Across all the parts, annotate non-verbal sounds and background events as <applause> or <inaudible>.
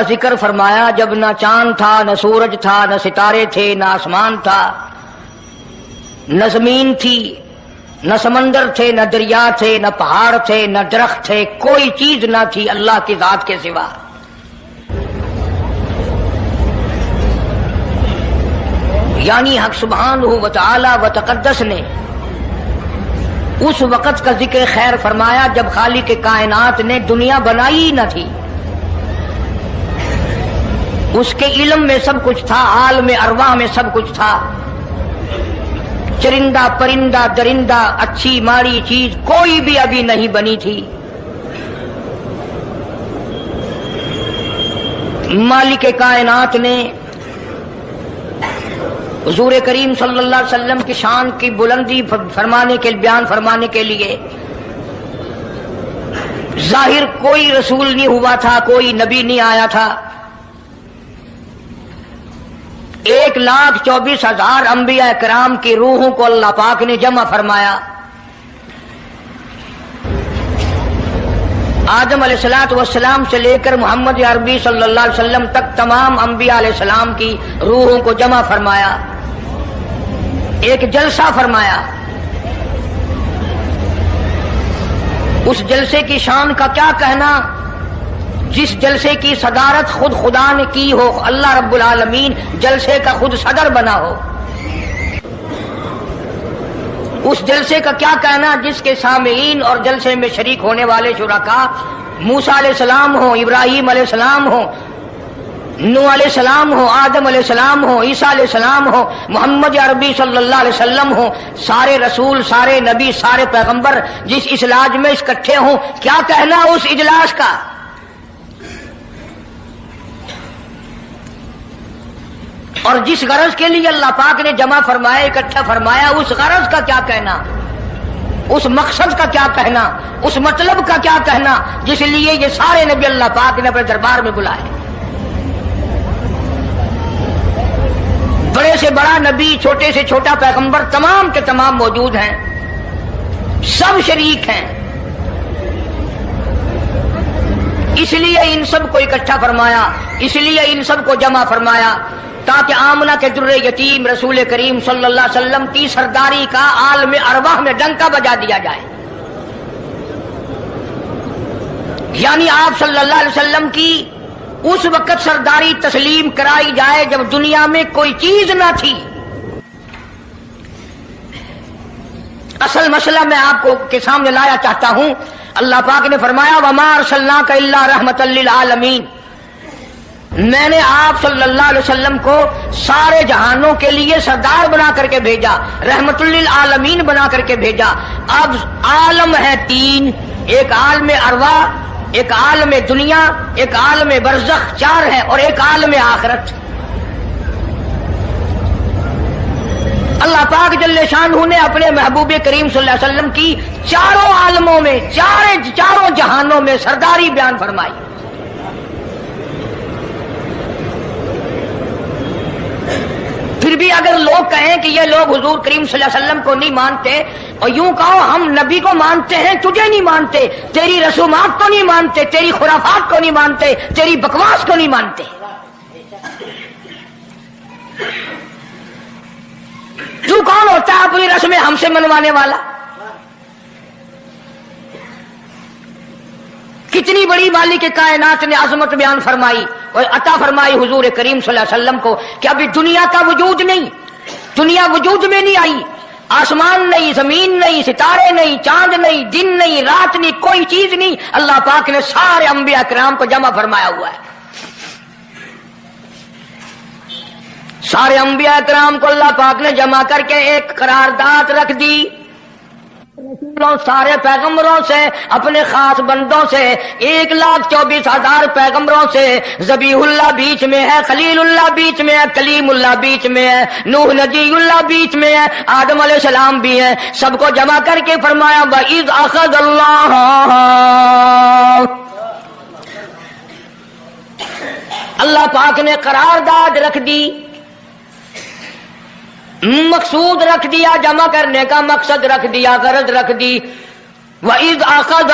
ज़िक्र फरमाया, जब न चाँद था, न सूरज था, न सितारे थे, न आसमान था, न ज़मीन थी, न समंदर थे, न दरिया थे, न पहाड़ थे, न दरख्त थे, कोई चीज़ न थी अल्लाह की जात के सिवा। यानी हक सुबहान हो वाला व तकदस ने उस वक़्त का ज़िक्र खैर फरमाया, जब खाली के कायनात ने दुनिया बनाई ही न थी। उसके इलम में सब कुछ था, आल में अरवा में सब कुछ था। चरिंदा, परिंदा, दरिंदा, अच्छी, माड़ी चीज़ कोई भी अभी नहीं बनी थी। मालिक कायनात ने हजूर करीम सल्लल्लाहु अलैहि वसल्लम की शान की बुलंदी फरमाने के, बयान फरमाने के लिए ज़ाहिर कोई रसूल नहीं हुआ था, कोई नबी नहीं आया था। एक लाख चौबीस हज़ार अम्बिया कराम की रूहों को अल्लाह पाक ने जमा फरमाया। आदम वसलाम से लेकर मोहम्मद अरबी सल्लल्लाहु अलैहि वसल्लम तक तमाम अम्बिया सलाम की रूहों को जमा फरमाया। एक जलसा फरमाया। उस जलसे की शान का क्या कहना? जिस जलसे की सदारत खुद खुदा ने की हो, अल्लाह रब्बुल आलमीन जलसे का खुद सदर बना हो। उस जलसे का क्या कहना, जिसके सामीन और जलसे में शरीक होने वाले शुरा मूसा सलाम हो, इब्राहिम सलाम हो नू सलाम हो, आदम सलाम हो, ईसा सलाम हो, मोहम्मद अरबी सल्लल्लाहु अलैहि वसल्लम हो, सारे रसूल, सारे नबी, सारे पैगंबर जिस इजलाज में इकट्ठे हों, क्या कहना उस इजलास का? और जिस गरज के लिए अल्लाह पाक ने जमा फरमाया, इकट्ठा फरमाया, उस गरज का क्या कहना? उस मकसद का क्या कहना? उस मतलब का क्या कहना? जिसलिए ये सारे नबी अल्लाह पाक ने अपने दरबार में बुलाए। बड़े से बड़ा नबी, छोटे से छोटा पैगंबर, तमाम के तमाम मौजूद हैं। सब शरीक हैं। इसलिए इन सबको इकट्ठा फरमाया, इसलिए इन सबको जमा फरमाया। ताकि आमना के दुर्र यतीम रसूल करीम सल्लल्लाहु अलैहि वसल्लम की सरदारी का आलम अरवाह में डंका बजा दिया जाए। यानी आप सल्लल्लाहु अलैहि वसल्लम की उस वक्त सरदारी तस्लीम कराई जाए जब दुनिया में कोई चीज़ ना थी। असल मसला मैं आपको के सामने लाया चाहता हूँ। अल्लाह पाक ने फरमाया वमार सल्ला का रहमत आलमीन। मैंने आप सल्लल्लाहु अलैहि वसल्लम को सारे जहानों के लिए सरदार बना करके भेजा, रहमतुल्लिल आलमीन बना करके भेजा। अब आलम है तीन, एक आलम अरवा, एक आलम दुनिया, एक आलम बरजख, चार है और एक आलम आखरत। अल्लाह पाक जल्ले शाह ने अपने महबूब करीम सल्लल्लाहु अलैहि वसल्लम की चारों आलमों में, चारे, चारों जहानों में सरदारी बयान फरमाई। फिर भी अगर लोग कहें कि ये लोग हुजूर करीम वसल्लम को नहीं मानते, और यूँ कहो, हम नबी को मानते हैं, तुझे नहीं मानते, तेरी रसूमात को नहीं मानते, तेरी खुराफात को नहीं मानते, तेरी बकवास को नहीं मानते। तू कौन होता है अपनी रस्में हमसे मनवाने वाला? कितनी बड़ी मालिक कायनात ने आजमत बयान फरमाई और अता फरमाई हुजूर करीम वसल्लम को कि अभी दुनिया का वजूद नहीं, दुनिया वजूद में नहीं आई। आसमान नहीं, ज़मीन नहीं, सितारे नहीं, चाँद नहीं, दिन नहीं, रात नहीं, कोई चीज़ नहीं। अल्लाह पाक ने सारे अंबिया कराम को जमा फरमाया हुआ है। सारे अंबिया कराम को अल्लाह पाक ने जमा करके एक करारदाद रख दी। रसूलों सारे पैगम्बरों से, अपने खास बंदों से, एक लाख चौबीस हज़ार पैगम्बरों से जबीहुल्ला बीच में है, खलीलुल्लाह बीच में है कलीमुल्ला बीच में है, नूह नजीउल्ला बीच में है, आदम सलाम भी है। सबको जमा करके फरमाया बईद अखद अल्लाह अल्लाह पाक ने करारदाद रख दी। मकसूद रख दिया जमा करने का मकसद रख दिया गरज रख दी। वईद अखद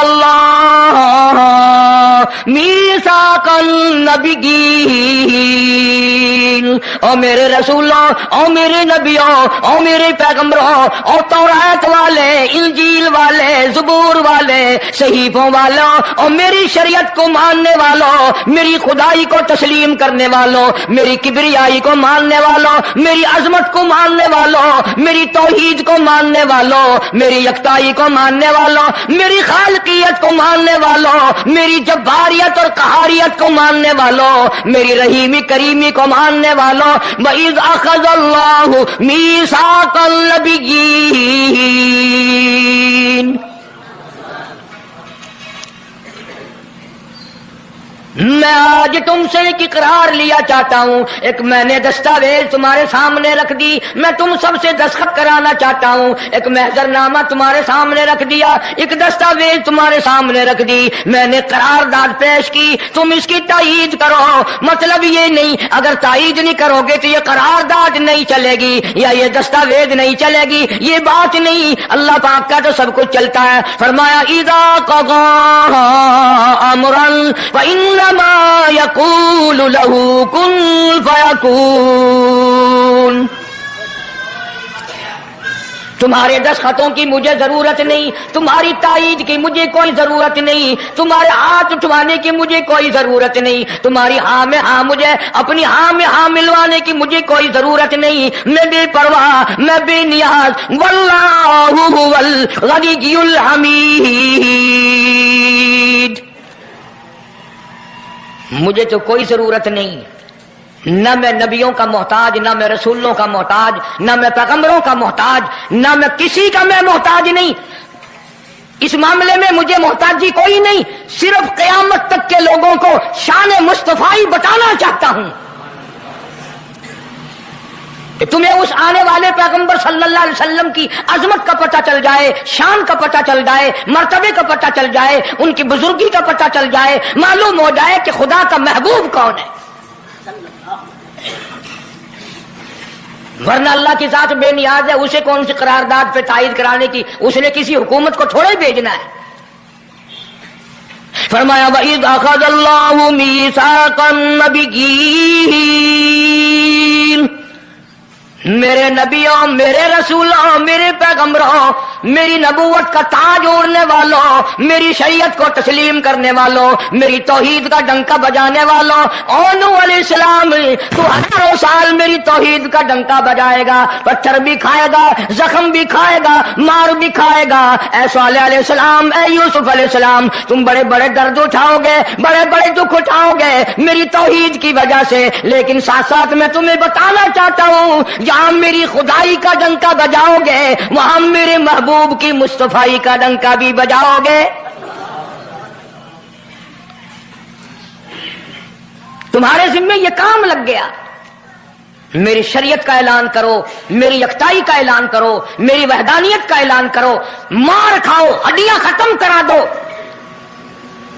मीसाकल नबीगीन ओ मेरे रसूलों ओ मेरे नबियों ओ मेरे पैगंबरों ओ तौरात वाले इंजील वाले जबूर वाले सहीफों वालों और मेरी शरीयत को मानने वालों मेरी खुदाई को तस्लीम करने वालों मेरी किबरियाई को मानने वालों मेरी अजमत को मानने वालों मेरी तोहीद को मानने वालों मेरी यकताई को मानने वालों मेरी खालकियत को मानने वालों, मेरी जब्बारियत और कहारियत को मानने वालों, मेरी रहीमी करीमी को मानने वालों मईद अखज अल्लाह मीसा कल मैं आज तुमसे एक इकरार लिया चाहता हूँ। एक मैंने दस्तावेज़ तुम्हारे सामने रख दी। मैं तुम सबसे दस्तखत कराना चाहता हूँ। एक महजरनामा तुम्हारे सामने रख दिया। एक दस्तावेज़ तुम्हारे सामने रख दी। मैंने करारदाद पेश की। तुम इसकी ताईद करो। मतलब ये नहीं, अगर ताईद नहीं करोगे तो ये करारदाद नहीं चलेगी, या ये दस्तावेज़ नहीं चलेगी। ये बात नहीं। अल्लाह पाक का तो सब कुछ चलता है। फरमाया ईदा का अमरन यकूल लहू कुन फयकून तुम्हारे दस खतों की मुझे ज़रूरत नहीं, तुम्हारी ताइद की मुझे कोई ज़रूरत नहीं, तुम्हारे हाथ उठवाने की मुझे कोई ज़रूरत नहीं, तुम्हारी हाँ में हाँ मुझे, अपनी हाँ में हाँ मिलवाने की मुझे कोई ज़रूरत नहीं। मैं बेपरवाह, मैं बेनियाज, वल्लाहु वल्लाहुल हमीद। मुझे तो कोई ज़रूरत नहीं न मैं नबियों का मोहताज, न मैं रसूलों का मोहताज, न मैं पैगंबरों का मोहताज, न मैं किसी का मैं मोहताज नहीं। इस मामले में मुझे मोहताजी कोई नहीं। सिर्फ़ कयामत तक के लोगों को शान मुस्तफाई बताना चाहता हूँ। कि तुम्हें उस आने वाले पैगंबर सल्लल्लाहु अलैहि वसल्लम की अजमत का पता चल जाए, शान का पता चल जाए, मर्तबे का पता चल जाए, उनकी बुजुर्गी का पता चल जाए, मालूम हो जाए कि खुदा का महबूब कौन है। वरना अल्लाह के साथ बेनियाज है, उसे कौन सी करारदाद पे तायद कराने की? उसने किसी हुकूमत को थोड़ा ही भेजना है। फरमाया वही अखद अल्लाह मेरे नबियों, मेरे रसूलों, मेरे पैगम्बरों मेरी नबूवत का ताज ओढ़ने वालों, मेरी शरीयत को तस्लीम करने वालों, मेरी तोहीद का डंका बजाने वालों ओनूसलाम तू हज़ारों साल मेरी तोहीद का डंका बजाएगा, पत्थर भी खाएगा, जख्म भी खाएगा, मार भी खाएगा। ऐसलाम ए यूसुफ सलाम, तुम बड़े बड़े दर्द उठाओगे, बड़े बड़े दुख उठाओगे मेरी तोहीद की वजह से, लेकिन साथ साथ मैं तुम्हें बताना चाहता हूँ जहाँ मेरी खुदाई का डंका बजाओगे, वहाँ मेरे महबूब की मुस्तफाई का डंका भी बजाओगे। तुम्हारे जिम्मे ये काम लग गया। मेरी शरीयत का ऐलान करो, मेरी यकताई का ऐलान करो, मेरी वहदानियत का ऐलान करो। मार खाओ, हड्डियाँ खत्म करा दो।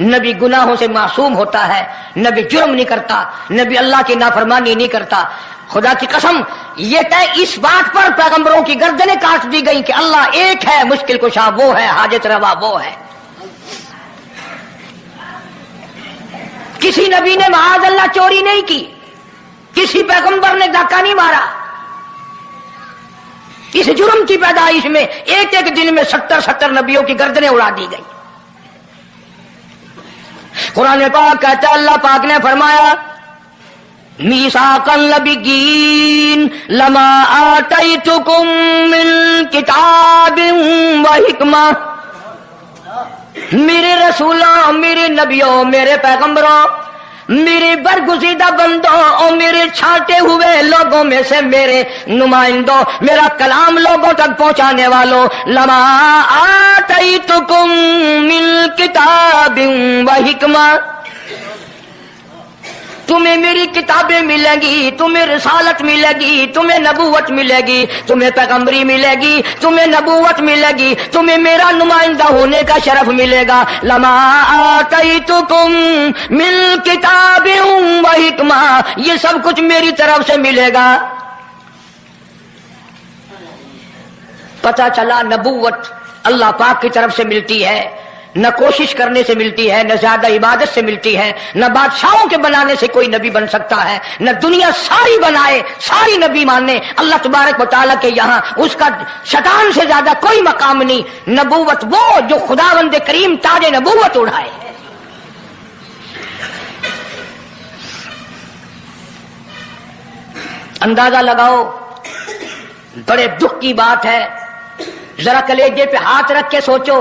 नबी गुनाहों से मासूम होता है, नबी जुर्म नहीं करता, नबी अल्लाह की नाफरमानी नहीं करता। खुदा की कसम, ये तय इस बात पर पैगंबरों की गर्दनें काट दी गई कि अल्लाह एक है, मुश्किल कुशा वो है, हाजत रवा वो है। किसी नबी ने महाज अल्लाह चोरी नहीं की, किसी पैगंबर ने धक्का नहीं मारा। इस जुर्म की पैदाइश में एक एक दिन में सत्तर सत्तर नबियों की गर्दनें उड़ा दी गई। कुरान पाक कहता अल्लाह पाक ने फरमाया मीसाकल नबीन लमा आतैतुकुम मिन किताबिन व हिकमा। मेरे रसूलों, मेरे नबियों, मेरे पैगंबरों मेरे बरगुजीदा बंदो और मेरे छाटे हुए लोगों में से मेरे नुमाइंदो, मेरा कलाम लोगों तक पहुँचाने वालों, लमा आतई तुकुम मिल किताब वहिकमा हिकमा। तुम्हें मेरी किताबें मिलेंगी, तुम्हें रसालत मिलेगी, तुम्हें नबूवत मिलेगी, तुम्हें पैगम्बरी मिलेगी, तुम्हें नबूवत मिलेगी, तुम्हें मेरा नुमाइंदा होने का शरफ मिलेगा। लमा आती तुम मिल किताब हिकमा, ये सब कुछ मेरी तरफ़ से मिलेगा। पता चला नबूवत अल्लाह पाक की तरफ़ से मिलती है। न कोशिश करने से मिलती है, न ज़्यादा इबादत से मिलती है, न बादशाहों के बनाने से कोई नबी बन सकता है, न दुनिया सारी बनाए, सारी नबी माने। अल्लाह तबारक वाली के यहाँ उसका शतान से ज़्यादा कोई मकाम नहीं। नबूवत वो जो खुदा खुदावंद करीम ताजे नबूवत उड़ाए अंदाज़ा लगाओ, बड़े दुख की बात है। जरा कलेजे पे हाथ रख के सोचो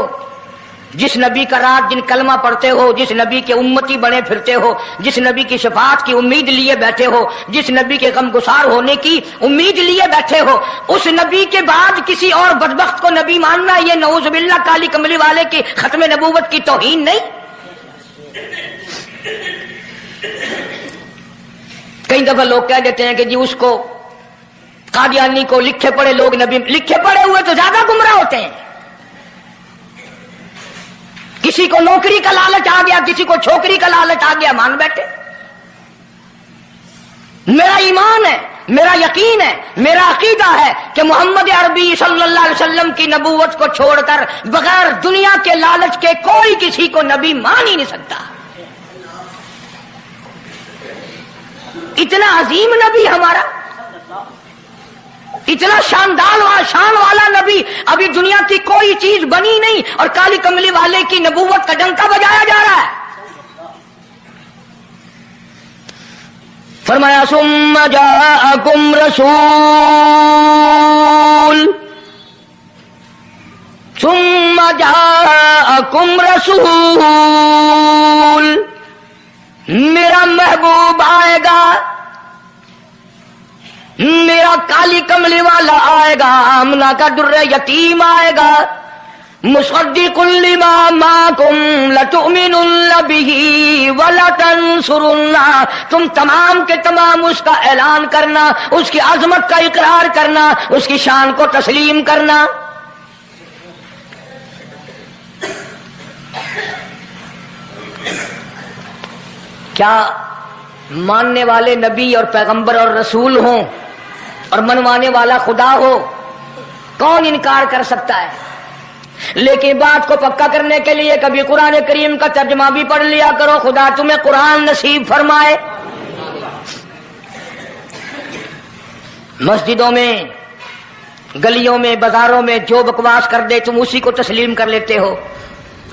जिस नबी का रात दिन कलमा पढ़ते हो, जिस नबी के उम्मती बने फिरते हो, जिस नबी की शफात की उम्मीद लिए बैठे हो, जिस नबी के गम गुसार होने की उम्मीद लिए बैठे हो, उस नबी के बाद किसी और बदबख्त को नबी मानना ये नौजबिल्ला काली कमली वाले की खत्म नबूवत की तोहीन नहीं। कई दफ़ा लोग कह देते हैं कि जी उसको कादियानी को लिखे पड़े लोग नबी, लिखे पड़े हुए तो ज़्यादा गुमराह होते हैं। किसी को नौकरी का लालच आ गया, किसी को छोकरी का लालच आ गया मान बैठे। मेरा ईमान है, मेरा यकीन है, मेरा अकीदा है कि मोहम्मद अरबी सल्लल्लाहु अलैहि वसल्लम की नबूवत को छोड़कर बगैर दुनिया के लालच के कोई किसी को नबी मान ही नहीं सकता। इतना अजीम नबी हमारा। इतना शानदार वा, शान वाला नबी अभी दुनिया की कोई चीज़ बनी नहीं और काली कमली वाले की नबूवत का डंका बजाया जा रहा है। फरमाया सुम जाकुम रसूल। सुम जाकुम रसूल। मेरा महबूब आएगा। मेरा काली कमली वाला आएगा, आमना का दुर्र यतीम आएगा। मुसद्दी कुल्लिमा माकुम लतुमिनुल्लबिही वलतनसुरुन्ना तुम तमाम के तमाम उसका ऐलान करना, उसकी अजमत का इकरार करना, उसकी शान को तस्लीम करना। क्या मानने वाले नबी और पैगंबर और रसूल हों? और मनवाने वाला खुदा हो, कौन इनकार कर सकता है? लेकिन बात को पक्का करने के लिए कभी कुरान करीम का तर्जमा भी पढ़ लिया करो। खुदा तुम्हें कुरान नसीब फरमाए। मस्जिदों में, गलियों में, बाजारों में जो बकवास कर दे, तुम उसी को तस्लीम कर लेते हो।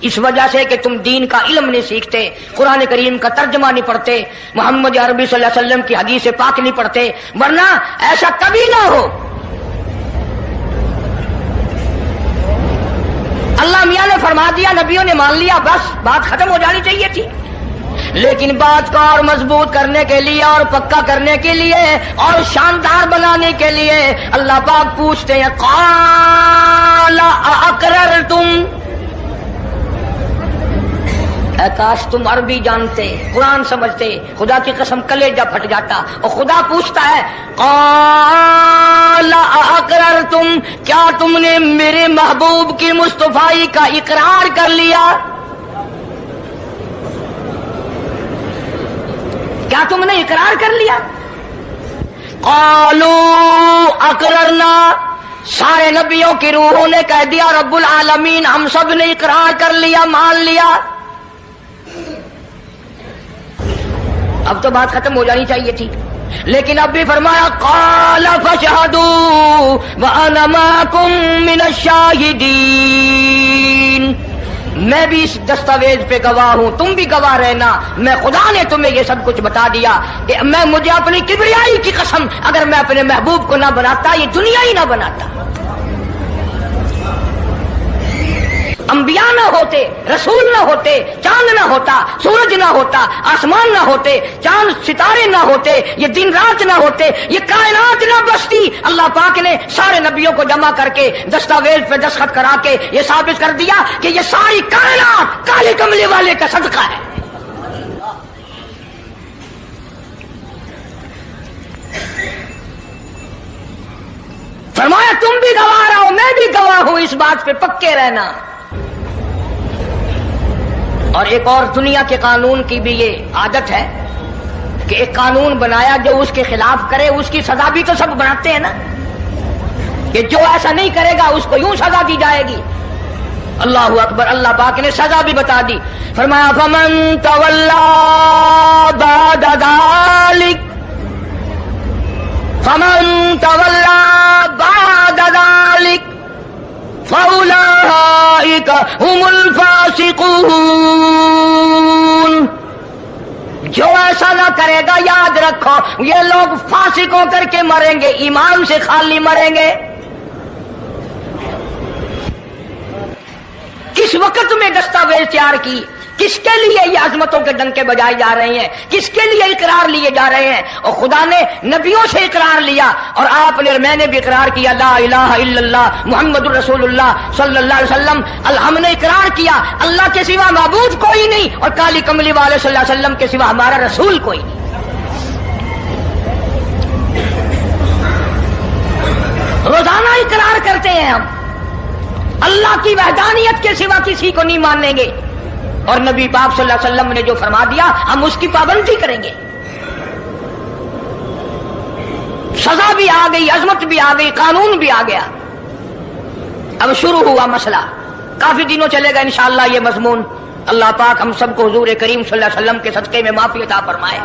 इस वजह से कि तुम दीन का इलम नहीं सीखते, कुरान करीम का तर्जमा नहीं पढ़ते, मोहम्मद अरबी वसल्लम की हदीस पाक नहीं पढ़ते, वरना ऐसा कभी ना हो। अल्लाह मियाँ ने फरमा दिया, नबियों ने मान लिया, बस, बात खत्म हो जानी चाहिए थी। लेकिन बात को और मज़बूत करने के लिए और पक्का करने के लिए और शानदार बनाने के लिए अल्लाह पाक पूछते हैं, काला अकर तुम काश तुम अरबी जानते, कुरान समझते, खुदा की कसम कलेजा फट जाता और खुदा पूछता है अकरर तुम क्या तुमने मेरे महबूब की मुस्तफाई का इकरार कर लिया? क्या तुमने इकरार कर लिया? कालू अकरना सारे नबियों की रूहों ने कह दिया, रब्बुल आलमीन, हम सबने इकरार कर लिया, मान लिया। अब तो बात खत्म हो जानी चाहिए थी। लेकिन अब भी फरमाया, काला वनमाकुम मिन शाहिदीन। मैं भी इस दस्तावेज़ पे गवाह हूँ, तुम भी गवाह रहना। मैं खुदा ने तुम्हें ये सब कुछ बता दिया कि मैं, मुझे अपनी किबरियाई की कसम, अगर मैं अपने महबूब को ना बनाता, ये दुनिया ही ना बनाता। अंबिया ना होते, रसूल ना होते, चाँद ना होता, सूरज ना होता, आसमान ना होते, चाँद सितारे ना होते, ये दिन रात ना होते, ये कायनात ना बसती। अल्लाह पाक ने सारे नबियों को जमा करके, दस्तावेज़ पे दस्खत करा के ये साबित कर दिया कि ये सारी कायनात काले कमले वाले का सदका है। फरमाया, तुम भी गवाह रहो, मैं भी गवाह हूँ, इस बात पे पक्के रहना। और एक और दुनिया के कानून की भी ये आदत है कि एक कानून बनाया जो उसके खिलाफ करे, उसकी सजा भी तो सब बनाते हैं ना। कि जो ऐसा नहीं करेगा, उसको यूँ सजा दी जाएगी। अल्लाह अकबर, अल्लाह पाक ने सजा भी बता दी। फरमाया, फमन तवल्ला फमन तवल्ला फौलाइक जो ऐसा ना करेगा याद रखो ये लोग फासिकों करके मरेंगे ईमान से खाली मरेंगे किस वक्त में दस्तावेज़ तैयार की किसके लिए ये अजमतों के डंके बजाए जा रहे हैं? किसके लिए इकरार लिए जा रहे हैं? और खुदा ने नबियों से इकरार लिया और आपने और मैंने भी इकरार किया, ला मोहम्मद रसूलुल्लाह सल्लल्लाहु हमने इकरार किया, अल्लाह के सिवा मबूद कोई नहीं और काली कमली वाले वसल्लम के सिवा हमारा रसूल कोई नहीं। रोज़ाना इकरार करते हैं हम। अल्लाह की वहदानियत के सिवा किसी को नहीं मानेंगे। और नबी पाक सल्लल्लाहु अलैहि वसल्लम ने जो फरमा दिया, हम उसकी पाबंदी करेंगे। सजा भी आ गई, अजमत भी आ गई, कानून भी आ गया। अब शुरू हुआ मसला। काफ़ी दिनों चलेगा इंशाला ये मजमून। अल्लाह पाक हम सबको हजूर करीम वसल्लम के सदके में माफ़ी अता फरमाए।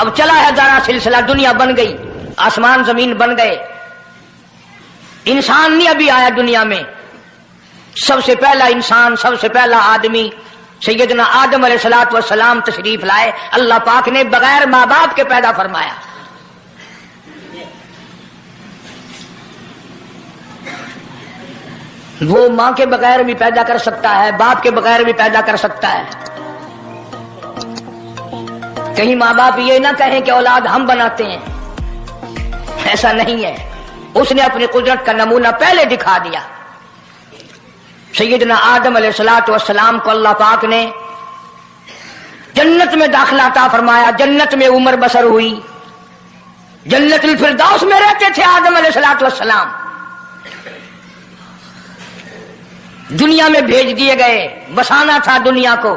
अब चला है जरा सिलसिला, दुनिया बन गई, आसमान, ज़मीन बन गए। इंसान नहीं अभी आया दुनिया में। सबसे पहला इंसान, सबसे पहला आदमी सैयदना आदम सलात सलाम तशरीफ़ लाए, अल्लाह पाक ने बगैर माँ बाप के पैदा फरमाया। वो माँ के बगैर भी पैदा कर सकता है, बाप के बगैर भी पैदा कर सकता है। कहीं माँ बाप ये ना कहें कि औलाद हम बनाते हैं। ऐसा नहीं है। उसने अपनी कुदरत का नमूना पहले दिखा दिया। सैदना आदम सलाम को अल्लाह पाक ने जन्नत में दाखिला था फरमाया, जन्नत में उम्र बसर हुई। जन्नत फिरदौस में रहते थे आदम सलाम दुनिया में भेज दिए गए, बसाना था दुनिया को।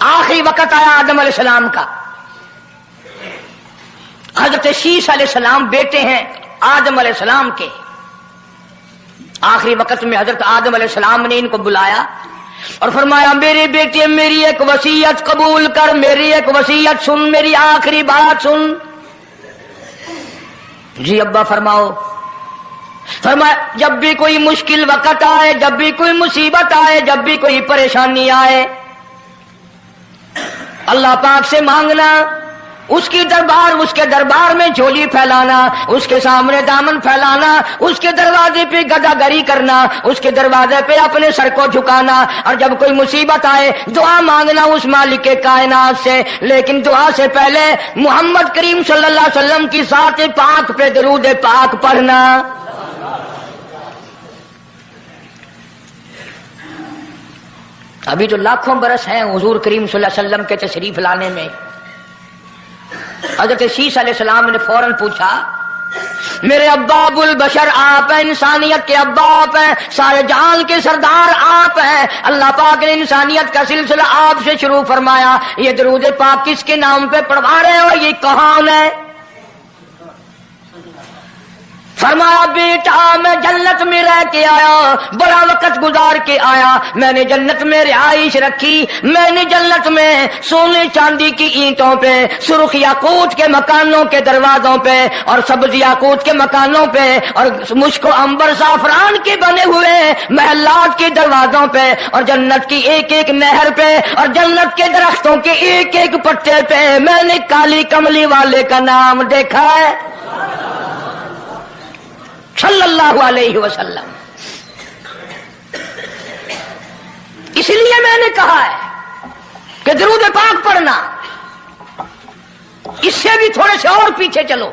आखिरी वक्त आया आदम सलाम का। हज़रत शीश सलाम बेटे हैं आदम सलाम के। आखिरी वक्त में हज़रत आदम सलाम ने इनको बुलाया और फरमाया, मेरे बेटे, मेरी एक वसीयत कबूल कर, मेरी एक वसीयत सुन, मेरी आखिरी बात सुन। जी अब्बा फरमाओ, फरमाया, जब भी कोई मुश्किल वक्त आए, जब भी कोई मुसीबत आए, जब भी कोई परेशानी आए, अल्लाह पाक से मांगना उसकी दरबार, उसके दरबार में झोली फैलाना, उसके सामने दामन फैलाना, उसके दरवाजे पे गदागरी करना, उसके दरवाजे पे अपने सर को झुकाना, और जब कोई मुसीबत आए, दुआ मांगना उस मालिक के कायनात से। लेकिन दुआ से पहले मोहम्मद करीम सल्लल्लाहु अलैहि वसल्लम की साथ पाक पे दरूद पाक पढ़ना। अभी तो लाखों बरस हैं हजूर करीम सल्लल्लाहु अलैहि वसल्लम के तशरीफ़ लाने में हज़रत शीश अलैहिस्सलाम ने फ़ौरन पूछा, मेरे अब्बा अबुल बशर आप हैं, इंसानियत के अब्बा आप हैं, सारे जान के सरदार आप हैं। अल्लाह पाक ने इंसानियत का सिलसिला आपसे शुरू फरमाया, ये दरूद पाक किसके नाम पे पढ़वा रहे हो, ये कौन है? फरमाया, बेटा, मैं जन्नत में रह के आया, बड़ा वक्त गुजार के आया। मैंने जन्नत में रिहाइश रखी, मैंने जन्नत में सोने चांदी की ईंटों पे, सुर्ख याकूत के मकानों के दरवाजों पे और सब्ज याकूत के मकानों पे और मुश्को अंबर साफरान के बने हुए महलात के दरवाजों पे और जन्नत की एक एक नहर पे और जन्नत के दरख्तों के एक एक पत्ते पे मैंने काली कमली वाले का नाम देखा है। सल्लल्लाहु अलैहि वसल्लम। इसलिए मैंने कहा है कि दरूद पाक पढ़ना, इससे भी थोड़े से और पीछे चलो,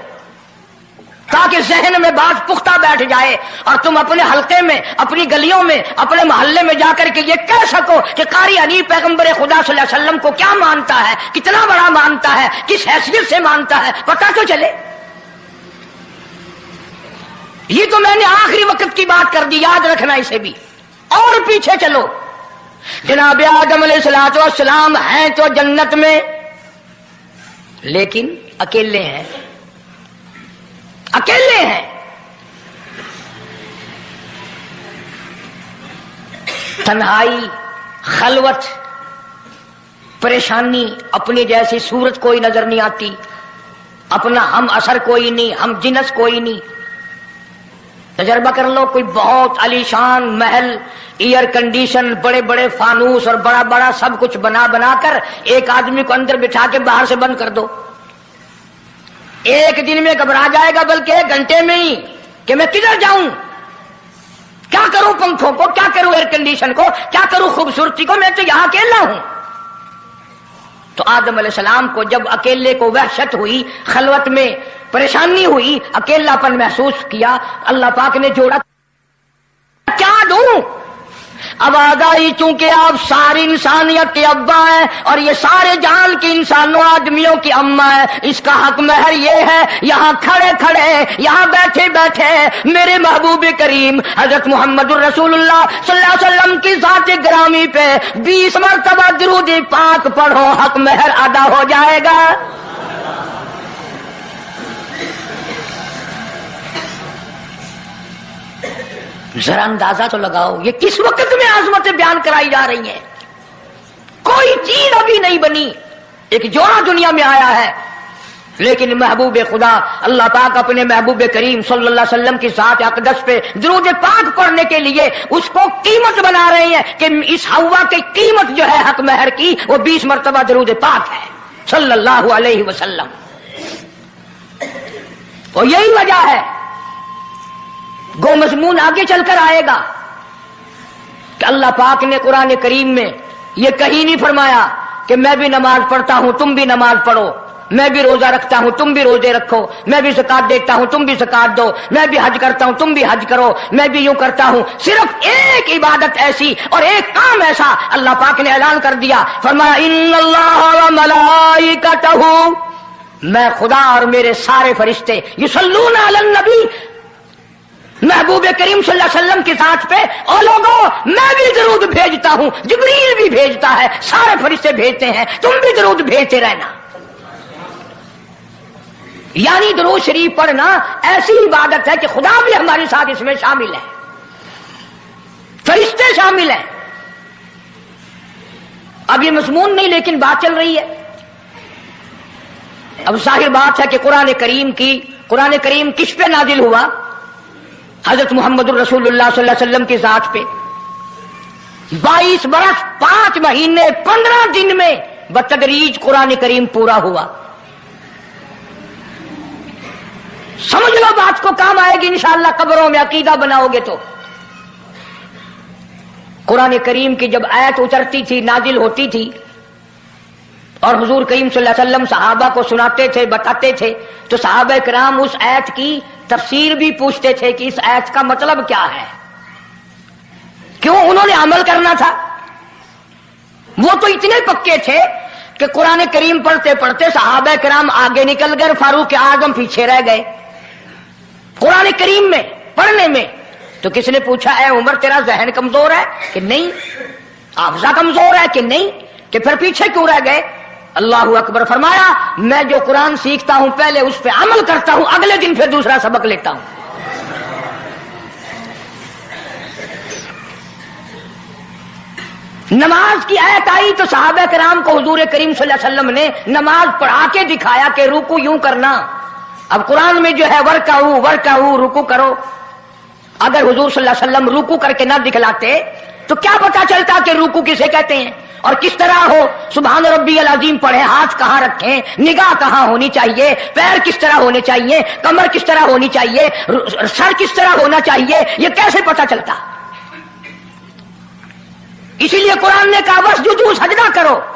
ताकि जहन में बात पुख्ता बैठ जाए और तुम अपने हल्के में, अपनी गलियों में, अपने मोहल्ले में जाकर के ये कह सको कि कारी अली पैगंबर खुदा वसल्लम को क्या मानता है, कितना बड़ा मानता है, किस हैसियत से मानता है, पता तो चले। ये तो मैंने आखिरी वक्त की बात कर दी, याद रखना इसे भी। और पीछे चलो। जनाब आदम सलाम हैं तो जन्नत में, लेकिन अकेले हैं। अकेले हैं। तन्हाई, खलवत, परेशानी अपनी जैसी सूरत कोई नज़र नहीं आती। अपना हम असर कोई नहीं, हम जिनस कोई नहीं। तजर्बा कर लो, कोई बहुत अलीशान महल एयर कंडीशन बड़े बड़े फानूस और बड़ा बड़ा सब कुछ बना बना कर एक आदमी को अंदर बिठा के बाहर से बंद कर दो। एक दिन में घबरा जाएगा, बल्कि एक घंटे में ही कि मैं किधर जाऊँ? क्या करूँ पंखों को? क्या करूँ एयर कंडीशन को? क्या करूँ खूबसूरती को? मैं तो यहाँ अकेला हूँ। तो आदम सलाम को जब अकेले को वहशत हुई, खलवत में परेशानी हुई, अकेलापन महसूस किया, अल्लाह पाक ने जोड़ा। क्या दू? अब आगाही चूँकि आप सारी इंसानियत के अब्बा है और ये सारे जान के इंसानों, आदमियों की अम्मा है, इसका हक महर ये है, यहाँ खड़े खड़े, यहाँ बैठे बैठे, मेरे महबूब करीम, हज़रत मोहम्मद वसल्लम की जात ग्रामी पे बीस मरतबा दरूदी पाक पढ़ो, हक महर अदा हो जाएगा। जरा अंदाज़ा तो लगाओ, ये किस वक्त में आजमतें बयान कराई जा रही हैं? कोई चीज़ अभी नहीं बनी। एक जोड़ा दुनिया में आया है। लेकिन महबूब खुदा, अल्लाह पाक अपने महबूब करीम सल्लल्लाहु अलैहि वसल्लम की साथ अकदस पे दरूद पाक पढ़ने के लिए उसको कीमत बना रहे हैं कि इस हवा की कीमत जो है हक महर की, वो बीस मरतबा दरूद पाक है, सल्लल्लाहु अलैहि वसल्लम। तो यही वजह है गो मजमून आगे चलकर आएगा। कि अल्लाह पाक ने कुरान करीम में यह कहीं नहीं फरमाया कि मैं भी नमाज़ पढ़ता हूँ, तुम भी नमाज़ पढ़ो। मैं भी रोजा रखता हूँ, तुम भी रोज़े रखो। मैं भी सकात देता हूँ, तुम भी सकात दो। मैं भी हज करता हूँ, तुम भी हज करो। मैं भी यूँ करता हूँ। सिर्फ़ एक इबादत ऐसी और एक काम ऐसा अल्लाह पाक ने ऐलान कर दिया। फरमाया मैं खुदा और मेरे सारे फरिश्ते ये सल्लून नबी महबूब करीम वसल्लम के साथ पे, और लोगों, मैं भी ज़रूर भेजता हूँ, जबरील भी भेजता है, सारे फरिश्ते भेजते हैं, तुम भी ज़रूर भेजते रहना। यानी दरूद शरीफ पढ़ना ऐसी इबादत है कि खुदा भी हमारे साथ इसमें शामिल है। फरिश्ते शामिल हैं। अब ये मजमून नहीं, लेकिन बात चल रही है। अब ज़ाहिर बात है कि कुरान करीम की, कुरान करीम किस पे नाजिल हुआ? हज़रत मोहम्मद रसूलुल्लाह के साथ पे। 22 बरस, पाँच महीने, पंद्रह दिन में बतदरीज कुरान करीम पूरा हुआ। समझ लो बात को काम आएगी इंशाला कब्रों में अकीदा बनाओगे तो। कुरान करीम की जब आयत उतरती थी, नाजिल होती थी, और हजूर करीम वसल्लम सहाबा को सुनाते थे, बताते थे तो साहब कराम उस आयत की तफसीर भी पूछते थे कि इस आयत का मतलब क्या है। क्यों उन्होंने अमल करना था? वो तो इतने पक्के थे कि कुरान करीम पढ़ते पढ़ते साहब कराम आगे निकल गए, फारूक आज़म पीछे रह गए। कुरान करीम में, पढ़ने में। तो किसने पूछा है उम्र, तेरा जहन कमज़ोर है कि नहीं? आफजा कमज़ोर है कि नहीं? कि फिर पीछे क्यों रह गए? अल्लाह अकबर फरमाया, मैं जो कुरान सीखता हूँ, पहले उस पर अमल करता हूँ, अगले दिन फिर दूसरा सबक लेता हूँ। नमाज़ की आयत आई तो साहब कराम को हजूर करीम वसल्लम ने नमाज़ पढ़ा के दिखाया कि रुकू यूँ करना। अब कुरान में जो है वर्काऊ वर्काऊ रुकू करो। अगर हजूर वसल्लम रुकू करके ना दिखलाते तो क्या पता चलता कि रुकू किसे कहते हैं? और किस तरह हो? सुबहान रब्बी अजीम पढ़े, हाथ कहाँ रखें? निगाह कहाँ होनी चाहिए? पैर किस तरह होने चाहिए? कमर किस तरह होनी चाहिए? सर किस तरह होना चाहिए? ये कैसे पता चलता? इसीलिए कुरान ने कहा, बस जुजू सजदा करो।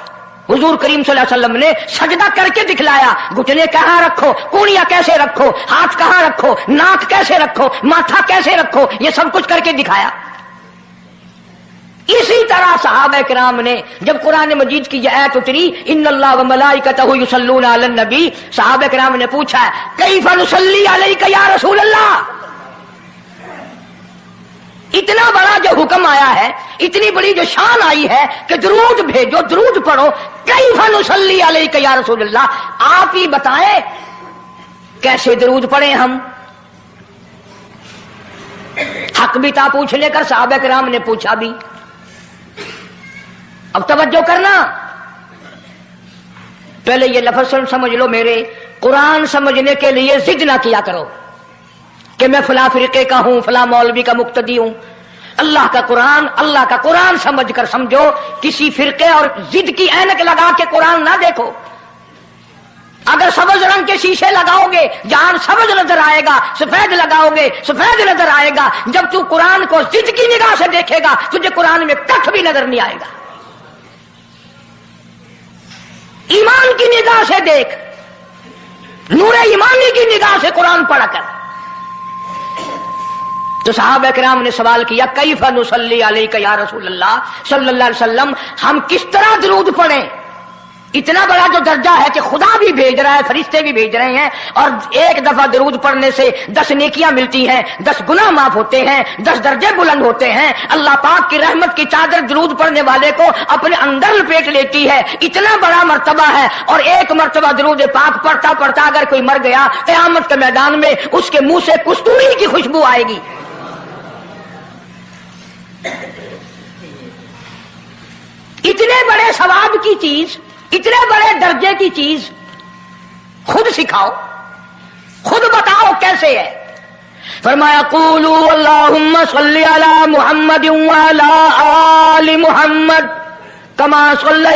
हुजूर करीम वसल्लम ने सजदा करके दिखलाया। घुटने कहाँ रखो? कूड़िया कैसे रखो? हाथ कहाँ रखो? नाक कैसे रखो? माथा कैसे रखो? ये सब कुछ करके दिखाया। इसी तरह साहब कराम ने जब कुरान मजीद की आयत उतरी इन मलाइकतसल्लून नबी, साहब कराम ने पूछा कई फनुसली या रसूल अल्लाह इतना बड़ा जो हुक्म आया है, इतनी बड़ी जो शान आई है कि दरूद भेजो, दरूद पढ़ो कई फनुसली या रसूल अल्लाह आप ही बताएँ, कैसे दरूद पढ़े हम? हक भी था पूछने कर साहब राम ने पूछा भी। अब तवज्जो करना। पहले ये लफज समझ लो मेरे। कुरान समझने के लिए जिद ना किया करो कि मैं फला फिरके का हूँ, फला मौलवी का मुक्तदी हूँ। अल्लाह का कुरान, अल्लाह का कुरान समझकर समझो, किसी फिरके और जिद की ऐनक लगा के कुरान ना देखो। अगर सबज रंग के शीशे लगाओगे, जान सबज नज़र आएगा, सफ़ेद लगाओगे, सफ़ेद नज़र आएगा। जब तू कुरान को जिद की निगाह से देखेगा, तुझे कुरान में कख भी नज़र नहीं आएगा। ईमान की निगाह से देख। नूर ईमानी की निगाह से कुरान पढ़ा कर। तो साहब कराम ने सवाल किया कई फनुसली अली का या रसूल सल्लाम हम किस तरह दरूद पढ़ें? इतना बड़ा जो दर्जा है कि खुदा भी भेज रहा है, फरिश्ते भी भेज रहे हैं, और एक दफ़ा दरूद पढ़ने से दस नेकियाँ मिलती हैं, दस गुना माफ़ होते हैं, दस दर्जे बुलंद होते हैं। अल्लाह पाक की रहमत की चादर दरूद पढ़ने वाले को अपने अंदर लपेट लेती है। इतना बड़ा मरतबा है, और एक मरतबा दरूद पाक पढ़ता पढ़ता अगर कोई मर गया, कयामत के मैदान में उसके मुँह से कुस्तूरी की खुशबू आएगी। इतने बड़े सवाब की चीज़ इतने बड़े दर्जे की चीज़ खुद सिखाओ, खुद बताओ कैसे है? फरमाया, कूलू अल्लाह मोहम्मद मोहम्मद। कमा सल्ला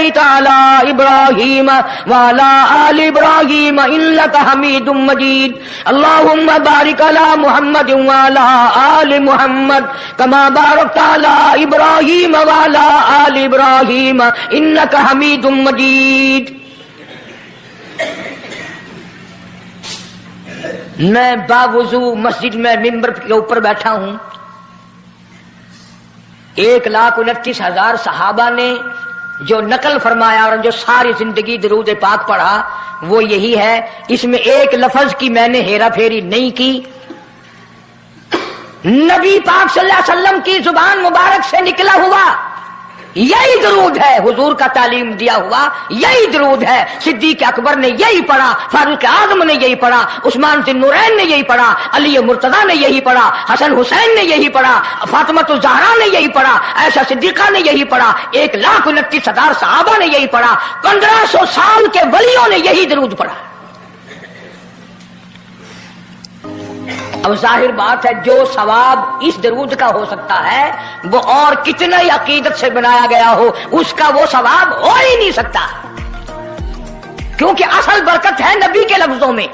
इब्राहिम वाला आल इब्राहिम हमीदुम मजीद। अल्लाहुम्मा बारिक अला मुहम्मद वाला आल मुहम्मद। कमा बारक अला इब्राहिम वाला आल इब्राहिम, इन्नका हमीदुम मजीद। मैं बावजू मस्जिद में मिंबर के ऊपर बैठा हूँ। एक लाख उनतीस हज़ार सहाबा ने जो नकल फरमाया और जो सारी ज़िंदगी दरूद पाक पढ़ा, वो यही है। इसमें एक लफज की मैंने हेरा फेरी नहीं की। नबी पाक सल्लल्लाहु अलैहि वसल्लम की ज़ुबान मुबारक से निकला हुआ। यही दरूद है। हुजूर का तालीम दिया हुआ यही दरूद है। सिद्दीक अकबर ने यही पढ़ा, फारूक आज़म ने यही पढ़ा, उस्मान नुरैन ने यही पढ़ा, अली मुर्तदा ने यही पढ़ा, हसन हुसैन ने यही पढ़ा फातमत जहरा ने यही पढ़ा ऐसा सिद्दीका ने यही पढ़ा, एक लाख उनतीस हज़ार साहबा ने यही पढ़ा, पंद्रह सौ साल के वलियों ने यही दरूद पढ़ा। अब ज़ाहिर बात है, जो सवाब इस दरूद का हो सकता है, वो और कितने अकीदत से बनाया गया हो, उसका वो सवाब हो ही नहीं सकता। क्योंकि असल बरकत है नबी के लफ्जों में।